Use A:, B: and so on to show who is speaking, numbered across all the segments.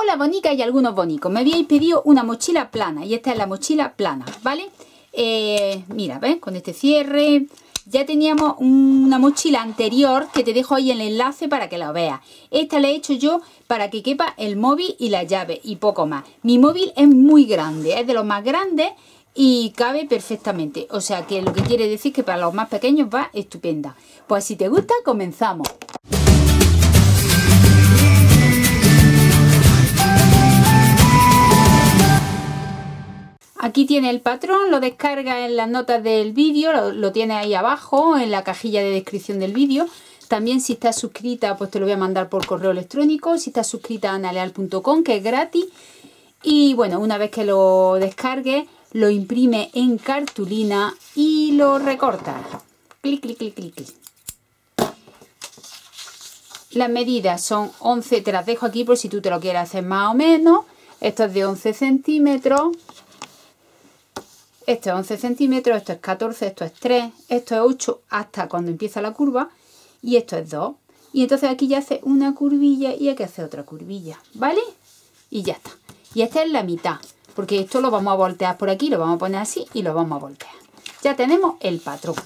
A: Hola bonica y algunos bonicos, me habíais pedido una mochila plana y esta es la mochila plana, ¿vale? Eh, mira, ¿ves? Con este cierre ya teníamos una mochila anterior que te dejo ahí el enlace para que la veas. Esta la he hecho yo para que quepa el móvil y la llave y poco más. Mi móvil es muy grande, es de los más grandes y cabe perfectamente. O sea que lo que quiere decir que para los más pequeños va estupenda. Pues si te gusta, comenzamos. Aquí tiene el patrón, lo descarga en las notas del vídeo, lo, tiene ahí abajo en la cajilla de descripción del vídeo. También si estás suscrita, pues te lo voy a mandar por correo electrónico. Si estás suscrita a analeal.com, que es gratis. Y bueno, una vez que lo descargue, lo imprime en cartulina y lo recorta. Clic, clic, clic, clic, clic. Las medidas son 11, te las dejo aquí por si tú te lo quieres hacer más o menos. Esto es de 11 centímetros esto es 11 centímetros, esto es 14, esto es 3, esto es 8 hasta cuando empieza la curva y esto es 2. Y entonces aquí ya hace una curvilla y aquí hace otra curvilla, ¿vale? Y ya está. Y esta es la mitad, porque esto lo vamos a voltear por aquí, lo vamos a poner así y lo vamos a voltear. Ya tenemos el patrón.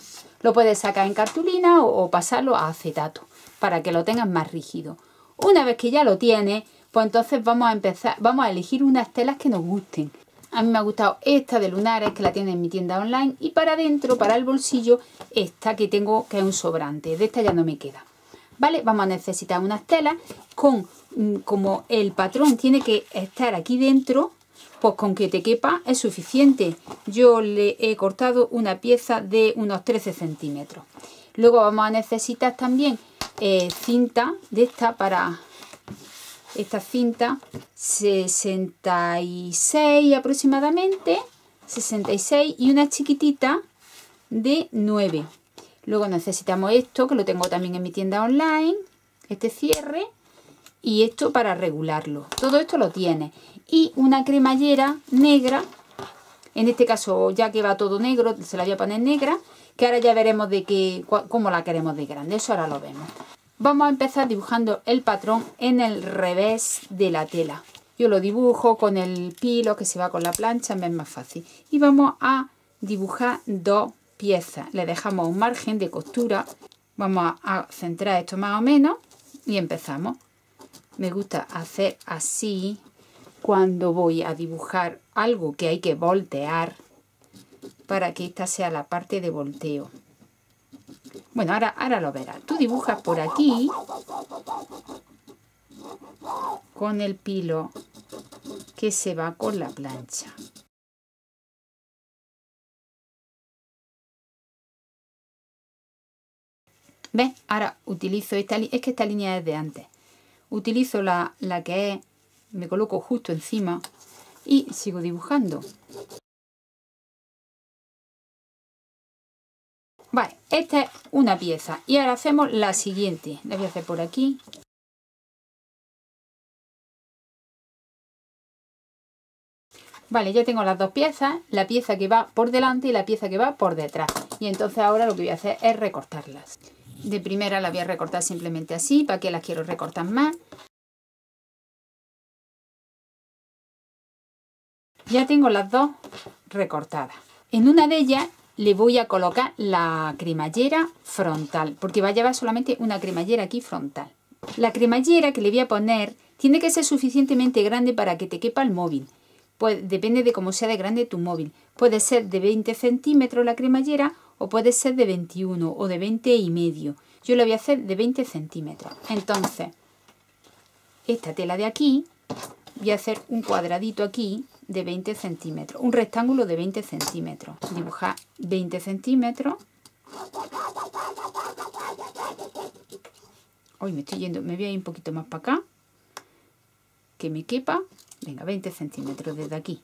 A: Lo puedes sacar en cartulina o, pasarlo a acetato para que lo tengas más rígido. Una vez que ya lo tienes, pues entonces vamos a empezar, vamos a elegir unas telas que nos gusten. A mí me ha gustado esta de lunares que la tiene en mi tienda online y para adentro, para el bolsillo, esta que tengo que es un sobrante. De esta ya no me queda. ¿Vale? Vamos a necesitar unas telas con, mm, como el patrón tiene que estar aquí dentro, pues con que te quepa es suficiente. Yo le he cortado una pieza de unos 13 centímetros. Luego vamos a necesitar también eh, cinta de esta para esta cinta 66 aproximadamente 66 y una chiquitita de 9 luego necesitamos esto que lo tengo también en mi tienda online este cierre y esto para regularlo. Todo esto lo tiene. Y una cremallera negra en este caso ya que va todo negro se la voy a poner negra que ahora ya veremos de qué cómo la queremos de grande. Eso ahora lo vemos Vamos a empezar dibujando el patrón en el revés de la tela. Yo lo dibujo con el pilo que se va con la plancha, me es más fácil. Y vamos a dibujar dos piezas. Le dejamos un margen de costura. Vamos a centrar esto más o menos y empezamos. Me gusta hacer así cuando voy a dibujar algo que hay que voltear para que esta sea la parte de volteo. Bueno, ahora, ahora lo verás. Tú dibujas por aquí con el pilo que se va con la plancha. ¿Ves? Ahora utilizo esta línea, es que esta línea es de antes. Utilizo la, la que es, me coloco justo encima y sigo dibujando. Vale, esta es una pieza. Y ahora hacemos la siguiente. La voy a hacer por aquí. Vale, ya tengo las dos piezas, la pieza que va por delante y la pieza que va por detrás. Y entonces ahora lo que voy a hacer es recortarlas. De primera la voy a recortar simplemente así, para que las quiero recortar más. Ya tengo las dos recortadas. En una de ellas le voy a colocar la cremallera frontal, porque va a llevar solamente una cremallera aquí frontal. La cremallera que le voy a poner tiene que ser suficientemente grande para que te quepa el móvil. Pues depende de cómo sea de grande tu móvil. Puede ser de 20 centímetros la cremallera o puede ser de 21 o de 20 y medio. Yo lo voy a hacer de 20 centímetros. Entonces, esta tela de aquí, voy a hacer un cuadradito aquí de 20 centímetros, un rectángulo de 20 centímetros. Dibujar 20 centímetros. Hoy me estoy yendo, me voy a ir un poquito más para acá, que me quepa. Venga, 20 centímetros desde aquí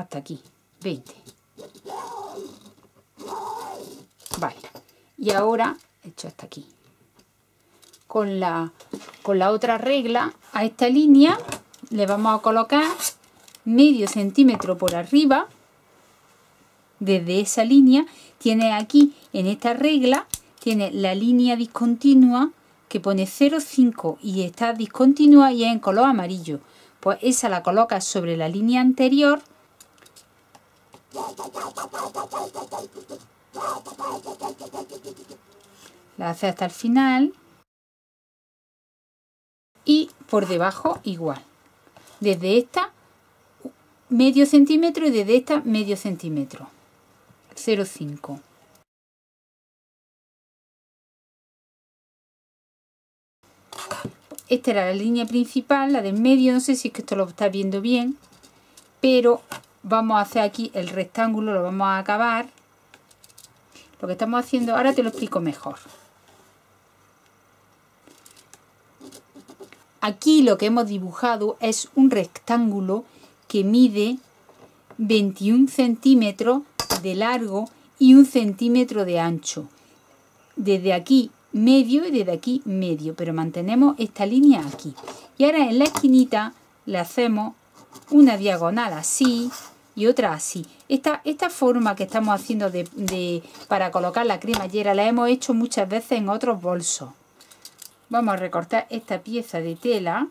A: hasta aquí, 20. Vale, y ahora he hecho hasta aquí. Con la con la otra regla a esta línea le vamos a colocar medio centímetro por arriba desde esa línea tiene aquí en esta regla tiene la línea discontinua que pone 0,5 y está discontinua y es en color amarillo. Pues esa la colocas sobre la línea anterior. La haces hasta el final. Y por debajo igual. Desde esta medio centímetro y desde esta medio centímetro. 0,5. Esta era la línea principal, la del medio, no sé si es que esto lo está viendo bien, pero vamos a hacer aquí el rectángulo, lo vamos a acabar. Lo que estamos haciendo, ahora te lo explico mejor. Aquí lo que hemos dibujado es un rectángulo que mide 21 centímetros de largo y un centímetro de ancho. Desde aquí medio y desde aquí medio, pero mantenemos esta línea aquí. Y ahora en la esquinita le hacemos una diagonal así y otra así. Esta, esta forma que estamos haciendo de, para colocar la cremallera la hemos hecho muchas veces en otros bolsos. Vamos a recortar esta pieza de tela.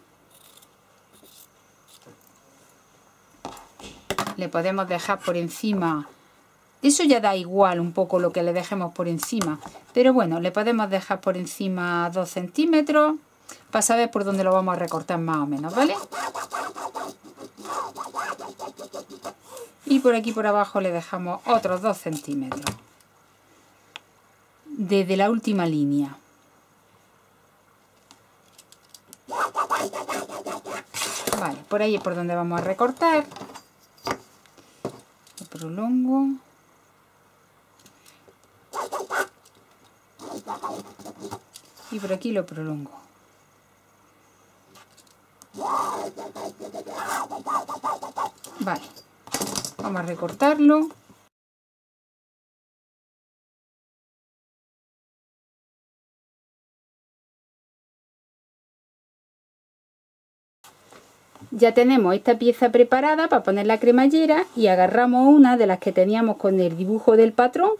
A: Le podemos dejar por encima eso ya da igual un poco lo que le dejemos por encima. Pero bueno, le podemos dejar por encima 2 centímetros para saber por dónde lo vamos a recortar más o menos, ¿vale? Y por aquí por abajo le dejamos otros 2 centímetros. Desde la última línea. Vale, por ahí es por donde vamos a recortar. Lo prolongo. y por aquí lo prolongo. Vale, vamos a recortarlo. Ya tenemos esta pieza preparada para poner la cremallera y agarramos una de las que teníamos con el dibujo del patrón,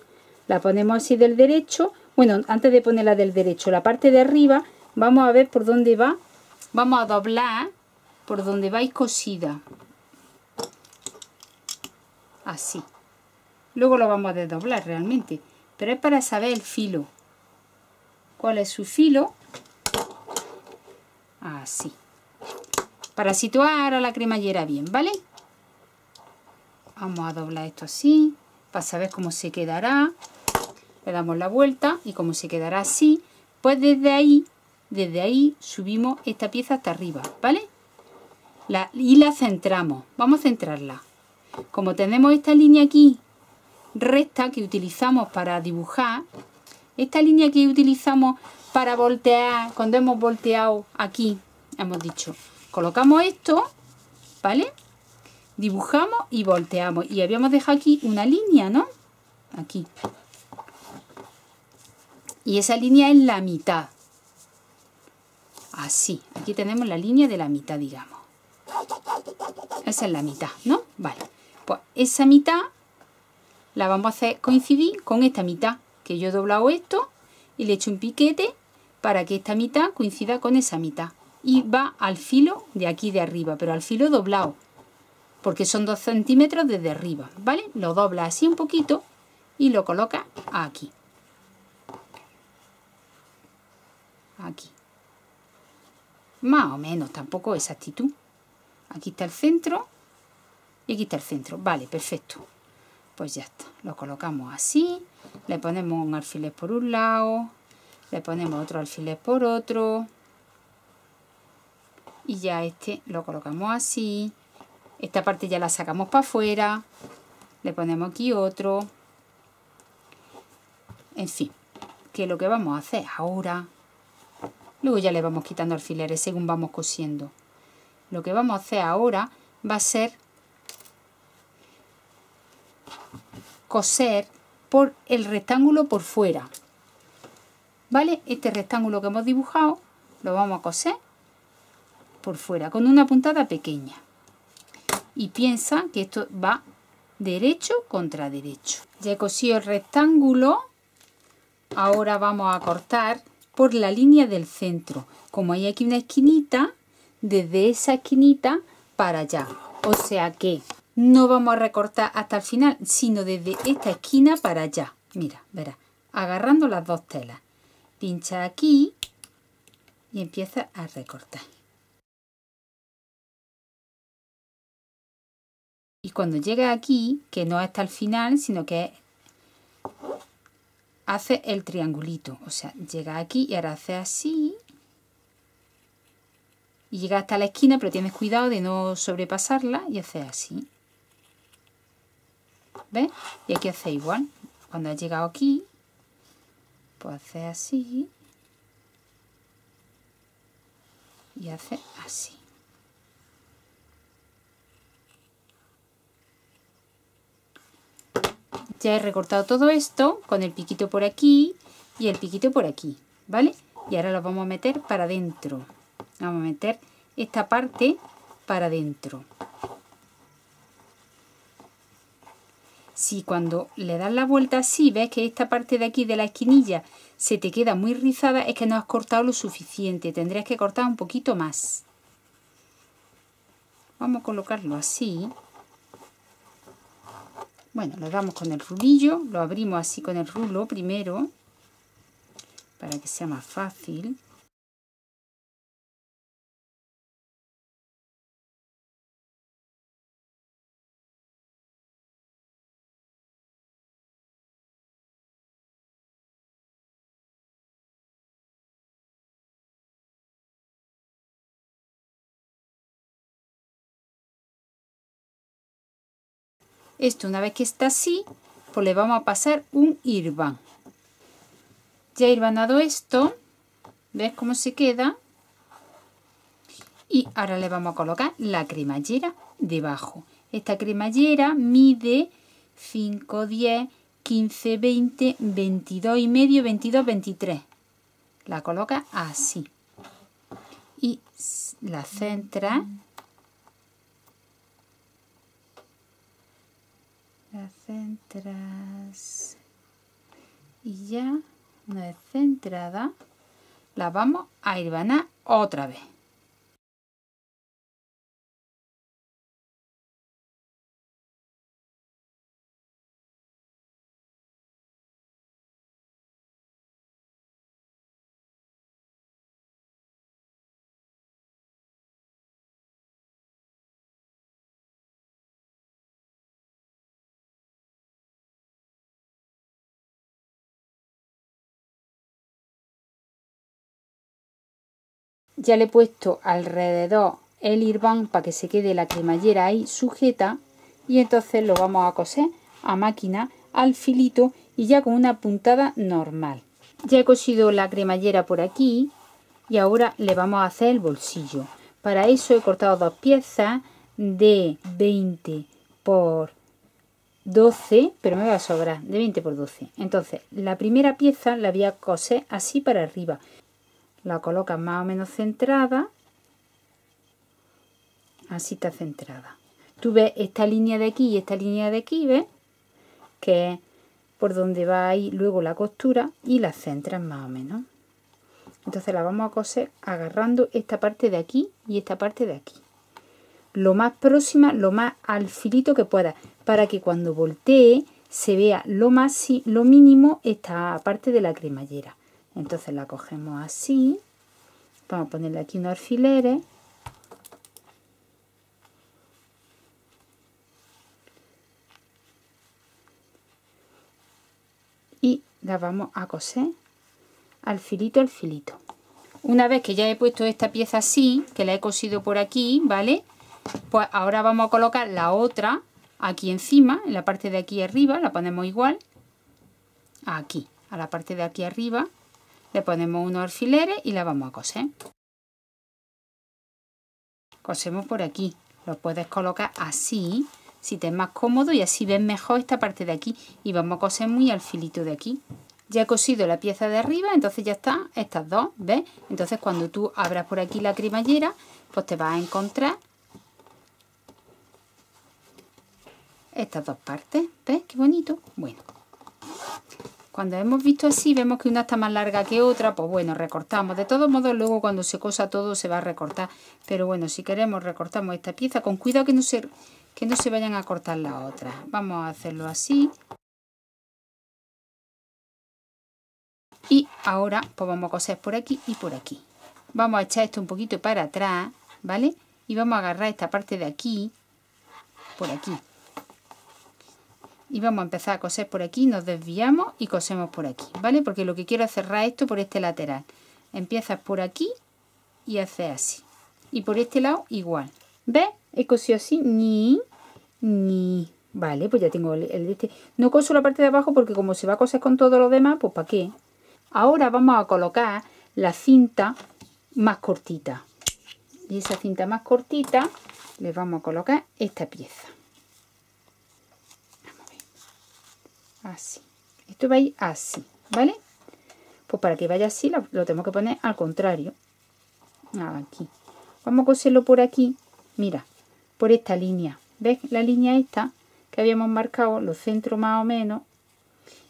A: la ponemos así del derecho bueno, antes de ponerla del derecho, la parte de arriba, vamos a ver por dónde va. Vamos a doblar por donde vais cosida. Así. Luego lo vamos a desdoblar realmente. Pero es para saber el filo. ¿Cuál es su filo? Así. Para situar a la cremallera bien, ¿vale? Vamos a doblar esto así, para saber cómo se quedará le damos la vuelta y como se quedará así, pues desde ahí, desde ahí subimos esta pieza hasta arriba, ¿vale? Y la centramos, vamos a centrarla. Como tenemos esta línea aquí recta que utilizamos para dibujar, esta línea que utilizamos para voltear, cuando hemos volteado aquí, hemos dicho, colocamos esto, ¿vale? Dibujamos y volteamos. Y habíamos dejado aquí una línea, ¿no? Aquí y esa línea es la mitad. Así, aquí tenemos la línea de la mitad, digamos. Esa es la mitad, ¿no? Vale, pues esa mitad la vamos a hacer coincidir con esta mitad, que yo he doblado esto y le he hecho un piquete para que esta mitad coincida con esa mitad. Y va al filo de aquí de arriba, pero al filo doblado, porque son 2 centímetros desde arriba, ¿vale? Lo dobla así un poquito y lo coloca aquí. aquí. Más o menos, tampoco exactitud. Aquí está el centro y aquí está el centro. Vale, perfecto. Pues ya está. Lo colocamos así. Le ponemos un alfiler por un lado. Le ponemos otro alfiler por otro. Y ya este lo colocamos así. Esta parte ya la sacamos para afuera. Le ponemos aquí otro. En fin, que lo que vamos a hacer ahora Luego ya le vamos quitando alfileres según vamos cosiendo. Lo que vamos a hacer ahora va a ser coser por el rectángulo por fuera. ¿Vale? Este rectángulo que hemos dibujado lo vamos a coser por fuera con una puntada pequeña. Y piensa que esto va derecho contra derecho. Ya he cosido el rectángulo. Ahora vamos a cortar por la línea del centro. Como hay aquí una esquinita, desde esa esquinita para allá. O sea que no vamos a recortar hasta el final, sino desde esta esquina para allá. Mira, verás, agarrando las dos telas. Pincha aquí y empieza a recortar. Y cuando llega aquí, que no está al final, sino que hace el triangulito. O sea, llega aquí y ahora hace así. Y llega hasta la esquina, pero tienes cuidado de no sobrepasarla y hace así. ¿Ves? Y aquí hace igual. Cuando ha llegado aquí, pues hace así. Y hace así. Ya he recortado todo esto con el piquito por aquí y el piquito por aquí, ¿vale? Y ahora lo vamos a meter para adentro. Vamos a meter esta parte para adentro. Si cuando le das la vuelta así, ves que esta parte de aquí de la esquinilla se te queda muy rizada, es que no has cortado lo suficiente. Tendrías que cortar un poquito más. Vamos a colocarlo así. Bueno, lo damos con el rulillo, lo abrimos así con el rulo primero, para que sea más fácil. Esto una vez que está así, pues le vamos a pasar un irván. Ya irvanado esto, ¿ves cómo se queda? Y ahora le vamos a colocar la cremallera debajo. Esta cremallera mide 5, 10, 15, 20, 22 y medio, 22, 23. La coloca así. Y la centra la centras. Y ya una vez centrada. La vamos a irvanar otra vez ya le he puesto alrededor el irván para que se quede la cremallera ahí sujeta y entonces lo vamos a coser a máquina al filito y ya con una puntada normal. Ya he cosido la cremallera por aquí y ahora le vamos a hacer el bolsillo. Para eso he cortado dos piezas de 20 por 12, pero me va a sobrar, de 20 por 12. Entonces, la primera pieza la voy a coser así para arriba la colocas más o menos centrada. Así está centrada. Tú ves esta línea de aquí y esta línea de aquí que es por donde va a ir luego la costura y la centras más o menos. Entonces la vamos a coser agarrando esta parte de aquí y esta parte de aquí. Lo más próxima, lo más al filito que pueda para que cuando voltee se vea lo, más, lo mínimo esta parte de la cremallera entonces la cogemos así. Vamos a ponerle aquí unos alfileres y la vamos a coser al filito al filito. Una vez que ya he puesto esta pieza así que la he cosido por aquí vale pues ahora vamos a colocar la otra aquí encima en la parte de aquí arriba la ponemos igual aquí a la parte de aquí arriba le ponemos unos alfileres y la vamos a coser. Cosemos por aquí. Lo puedes colocar así, si te es más cómodo y así ves mejor esta parte de aquí. Y vamos a coser muy al filito de aquí. Ya he cosido la pieza de arriba, entonces ya están estas dos, ¿ves? Entonces cuando tú abras por aquí la cremallera, pues te vas a encontrar estas dos partes. ¿Ves qué bonito? Bueno, Cuando hemos visto así, vemos que una está más larga que otra, pues bueno, recortamos. De todos modos, luego cuando se cosa todo se va a recortar. Pero bueno, si queremos recortamos esta pieza, con cuidado que no se, que no se vayan a cortar las otras. Vamos a hacerlo así. Y ahora pues vamos a coser por aquí y por aquí. Vamos a echar esto un poquito para atrás, ¿vale? Y vamos a agarrar esta parte de aquí, por aquí. Y vamos a empezar a coser por aquí, nos desviamos y cosemos por aquí, ¿vale? Porque lo que quiero es cerrar esto por este lateral. Empiezas por aquí y haces así. Y por este lado igual. ¿Ves? He cosido así, ni, ni. Vale, pues ya tengo el, de este. No coso la parte de abajo porque como se va a coser con todo lo demás, pues ¿para qué? Ahora vamos a colocar la cinta más cortita. Y esa cinta más cortita le vamos a colocar esta pieza. Así. Esto va a ir así, ¿vale? Pues para que vaya así lo, lo que poner al contrario. Aquí. Vamos a coserlo por aquí. Mira, por esta línea. ¿Ves la línea esta que habíamos marcado? Los centros más o menos.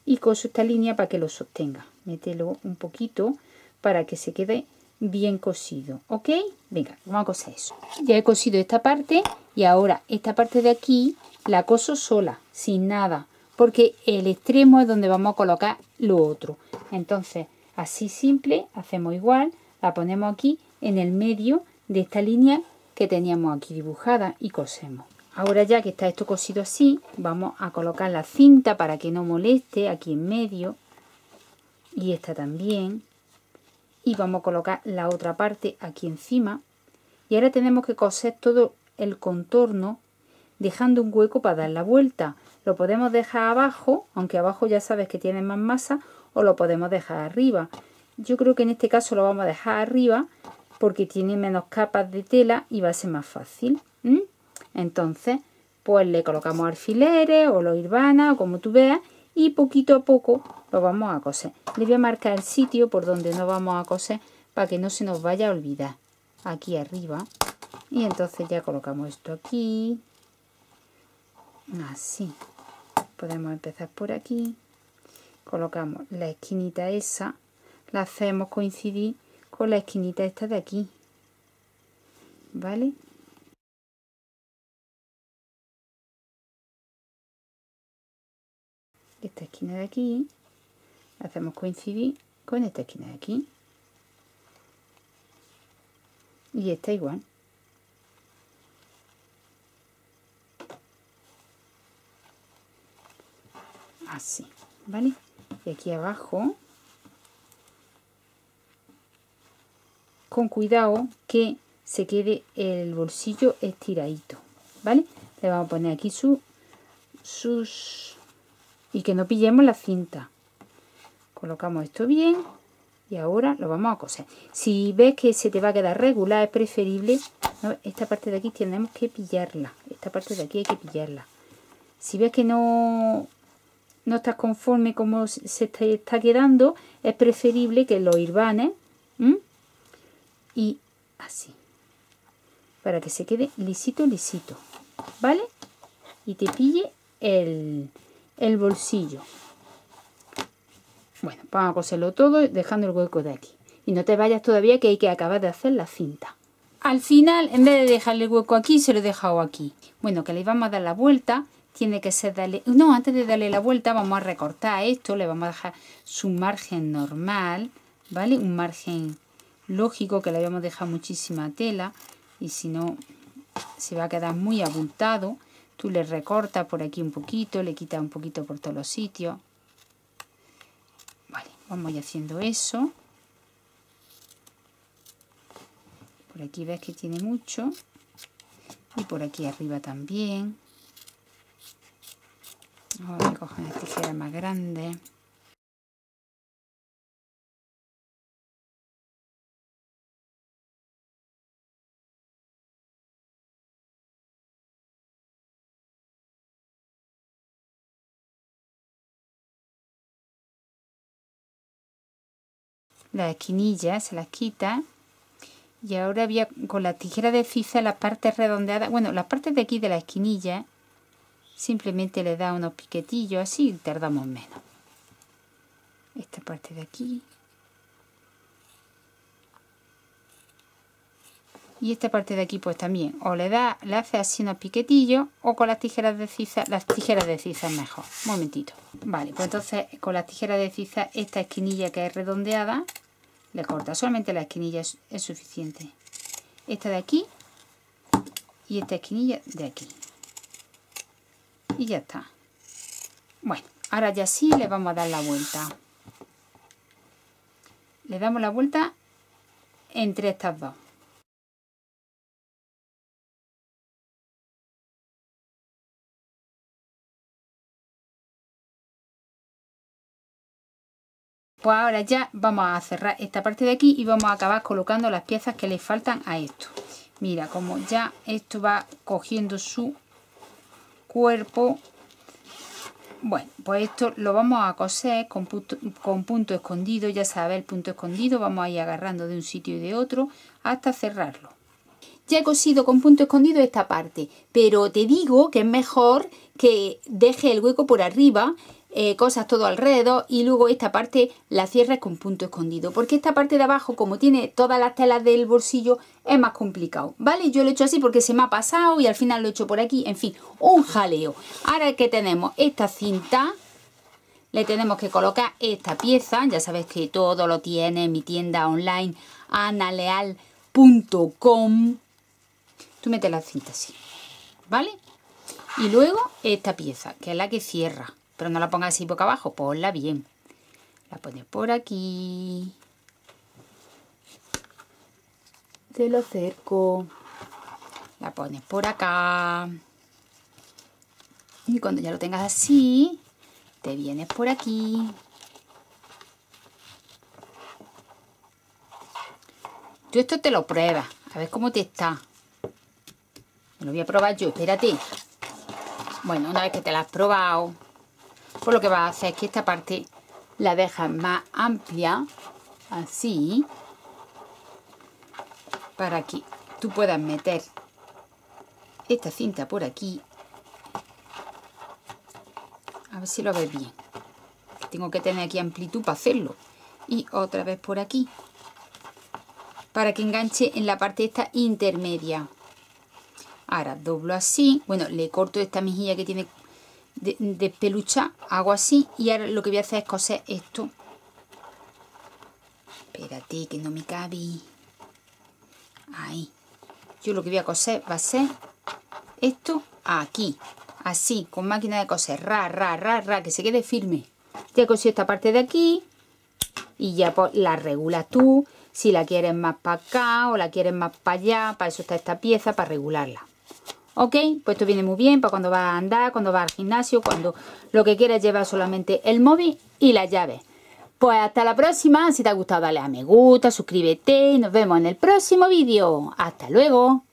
A: Y coso esta línea para que lo sostenga mételo un poquito para que se quede bien cosido, ¿ok? Venga, vamos a coser eso. Ya he cosido esta parte y ahora esta parte de aquí la coso sola, sin nada, porque el extremo es donde vamos a colocar lo otro. Entonces, así simple, hacemos igual, la ponemos aquí en el medio de esta línea que teníamos aquí dibujada y cosemos. Ahora ya que está esto cosido así, vamos a colocar la cinta para que no moleste aquí en medio y esta también y vamos a colocar la otra parte aquí encima y ahora tenemos que coser todo el contorno dejando un hueco para dar la vuelta lo podemos dejar abajo aunque abajo ya sabes que tiene más masa o lo podemos dejar arriba yo creo que en este caso lo vamos a dejar arriba porque tiene menos capas de tela y va a ser más fácil entonces pues le colocamos alfileres o lo irbana o como tú veas y poquito a poco lo vamos a coser. Le voy a marcar el sitio por donde no vamos a coser para que no se nos vaya a olvidar. Aquí arriba. Y entonces ya colocamos esto aquí. Así. Podemos empezar por aquí. Colocamos la esquinita esa. La hacemos coincidir con la esquinita esta de aquí. ¿Vale? esta esquina de aquí hacemos coincidir con esta esquina de aquí y esta igual así vale y aquí abajo con cuidado que se quede el bolsillo estiradito vale le vamos a poner aquí su, sus y que no pillemos la cinta. Colocamos esto bien y ahora lo vamos a coser. Si ves que se te va a quedar regular, es preferible, esta parte de aquí tenemos que pillarla. Esta parte de aquí hay que pillarla. Si ves que no, no estás conforme como se está, quedando, es preferible que lo irvanes y así. Para que se quede lisito, lisito. ¿Vale? Y te pille el, el bolsillo. Bueno, vamos a coserlo todo dejando el hueco de aquí. Y no te vayas todavía que hay que acabar de hacer la cinta. Al final, en vez de dejarle el hueco aquí, se lo he dejado aquí. Bueno, que le vamos a dar la vuelta. Tiene que ser darle... No, antes de darle la vuelta vamos a recortar esto. Le vamos a dejar su margen normal, ¿vale? Un margen lógico que le habíamos dejado muchísima tela. Y si no, se va a quedar muy abultado. Tú le recortas por aquí un poquito, le quitas un poquito por todos los sitios. Vale, vamos ya haciendo eso. Por aquí ves que tiene mucho. Y por aquí arriba también. Voy a coger una tijera más grande. las esquinillas, se las quita. Y ahora voy con la tijera de fiza las partes redondeadas, bueno, las partes de aquí de la esquinilla, simplemente le da unos piquetillos así y tardamos menos. esta parte de aquí. Y esta parte de aquí pues también. O le da le hace así unos piquetillos o con las tijeras de ciza las tijeras de ciza es mejor. Un momentito. Vale pues entonces con las tijeras de ciza esta esquinilla que es redondeada le corta. Solamente la esquinilla es, es suficiente. Esta de aquí y esta esquinilla de aquí y ya está. Bueno ahora ya sí le vamos a dar la vuelta. Le damos la vuelta entre estas dos. Pues ahora ya vamos a cerrar esta parte de aquí y vamos a acabar colocando las piezas que le faltan a esto. Mira, como ya esto va cogiendo su cuerpo, bueno, pues esto lo vamos a coser con punto, con punto escondido, ya sabes el punto escondido, vamos a ir agarrando de un sitio y de otro hasta cerrarlo. Ya he cosido con punto escondido esta parte, pero te digo que es mejor que deje el hueco por arriba eh, cosas todo alrededor y luego esta parte la cierres con punto escondido. Porque esta parte de abajo como tiene todas las telas del bolsillo es más complicado vale yo lo he hecho así porque se me ha pasado y al final lo he hecho por aquí. En fin un jaleo. Ahora que tenemos esta cinta. Le tenemos que colocar esta pieza. Ya sabes que todo lo tiene en mi tienda online analeal.com tú metes la cinta así vale y luego esta pieza que es la que cierra pero no la pongas así boca abajo, ponla bien. La pones por aquí. Te lo acerco. La pones por acá. Y cuando ya lo tengas así, te vienes por aquí. Tú esto te lo pruebas, a ver cómo te está. Me lo voy a probar yo, espérate. Bueno, una vez que te la has probado, pues lo que vas a hacer es que esta parte la dejas más amplia, así, para que tú puedas meter esta cinta por aquí. A ver si lo ves bien. Tengo que tener aquí amplitud para hacerlo. Y otra vez por aquí. Para que enganche en la parte esta intermedia. Ahora doblo así. Bueno, le corto esta mejilla que tiene de, pelucha hago así y ahora lo que voy a hacer es coser esto. Espérate que no me cabe. Ahí. Yo lo que voy a coser va a ser esto aquí. Así con máquina de coser. Ra ra ra ra que se quede firme. Ya he cosido esta parte de aquí. Y ya pues, la regulas tú. Si la quieres más para acá o la quieres más para allá para eso está esta pieza para regularla ¿Ok? Pues esto viene muy bien para cuando vas a andar, cuando vas al gimnasio, cuando lo que quieras llevar solamente el móvil y la llave. Pues hasta la próxima, si te ha gustado dale a me gusta, suscríbete y nos vemos en el próximo vídeo. ¡Hasta luego!